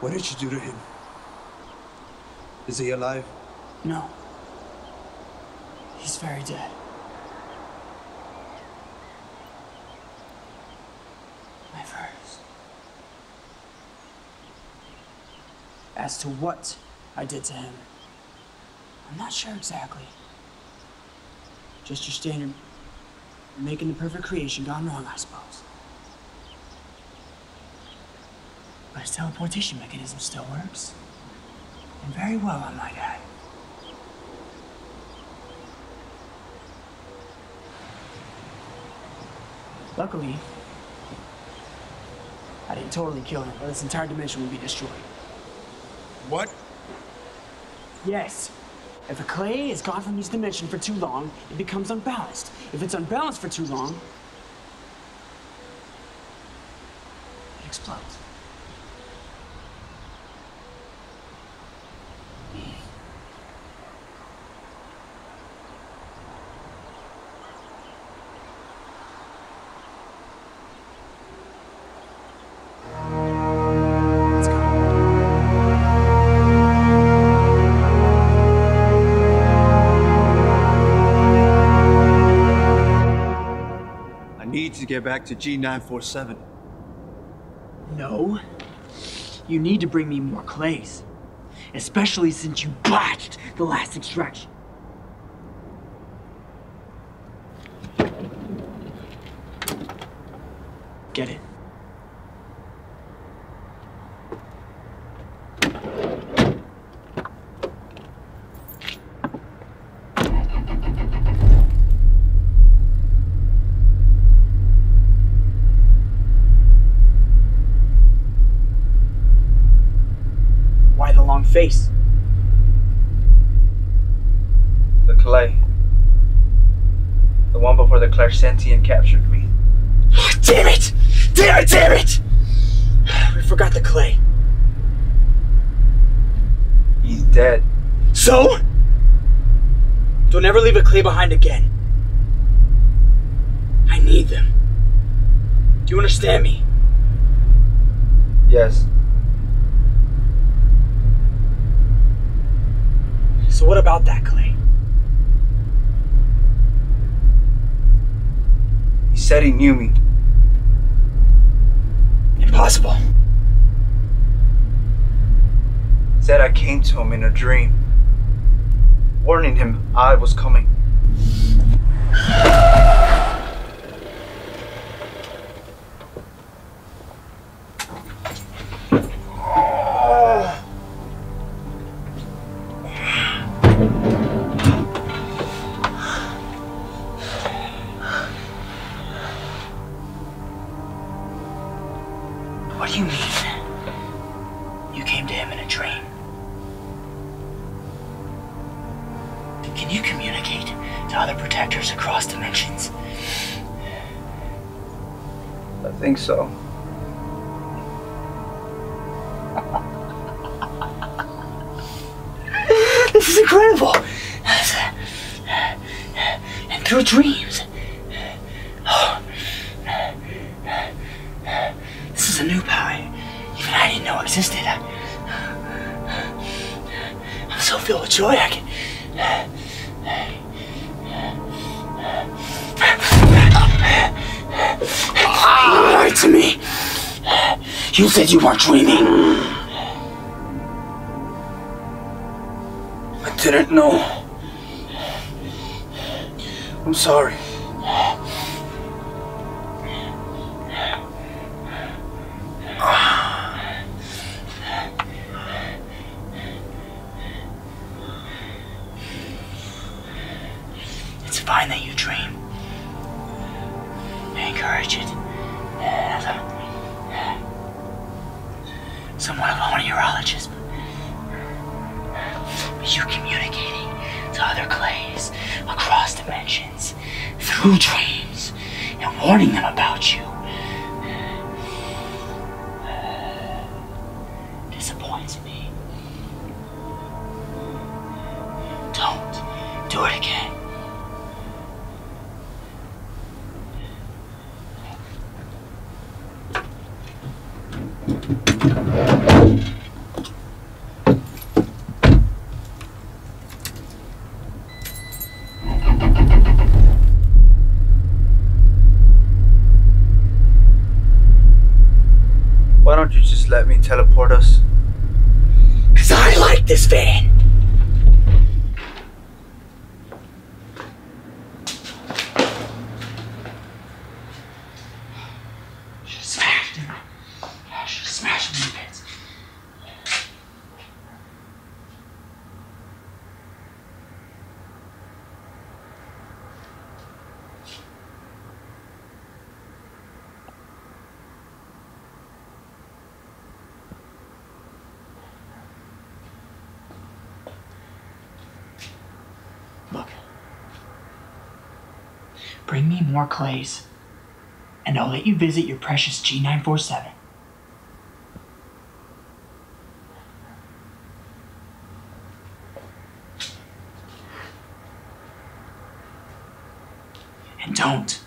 What did you do to him? Is he alive? No. He's very dead. My first. As to what I did to him, I'm not sure exactly. Just your standard making the perfect creation gone wrong, I suppose. But his teleportation mechanism still works. And very well, I might add. Luckily, I didn't totally kill him, or this entire dimension would be destroyed. What? Yes. If a clay is gone from this dimension for too long, it becomes unbalanced. If it's unbalanced for too long, it explodes. Back to G947. No. You need to bring me more clays. Especially since you botched the last extraction. Get it? Why the long face? The clay. The one before the clairsentient captured me. Damn it! Damn it! Damn it! We forgot the clay. He's dead. So? Don't ever leave a clay behind again. I need them. Do you understand me? Yes. So what about that clay? He said he knew me. Impossible. Said I came to him in a dream, warning him I was coming. Other protectors across dimensions? I think so. This is incredible! And through dreams. Oh. This is a new power. Even I didn't know existed. I'm so filled with joy I can. You said you weren't dreaming. I didn't know. I'm sorry. Somewhat of a meteorologist. But you communicating to other clays across dimensions through dreams and warning them about you uh, disappoints me. Don't do it again. This van. Bring me more clays, and I'll let you visit your precious G947. And don't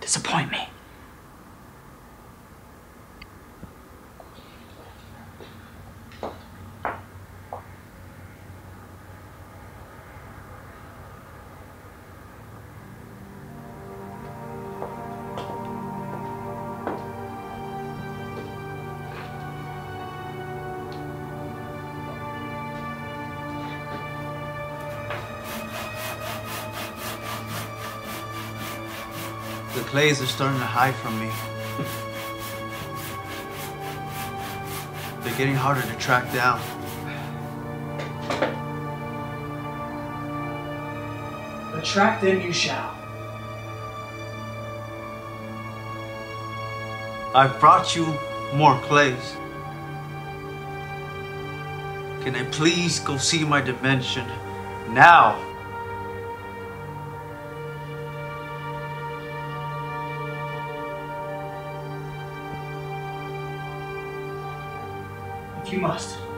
disappoint me. The clays are starting to hide from me. They're getting harder to track down. But track them you shall. I've brought you more clays. Can I please go see my dimension now? You must.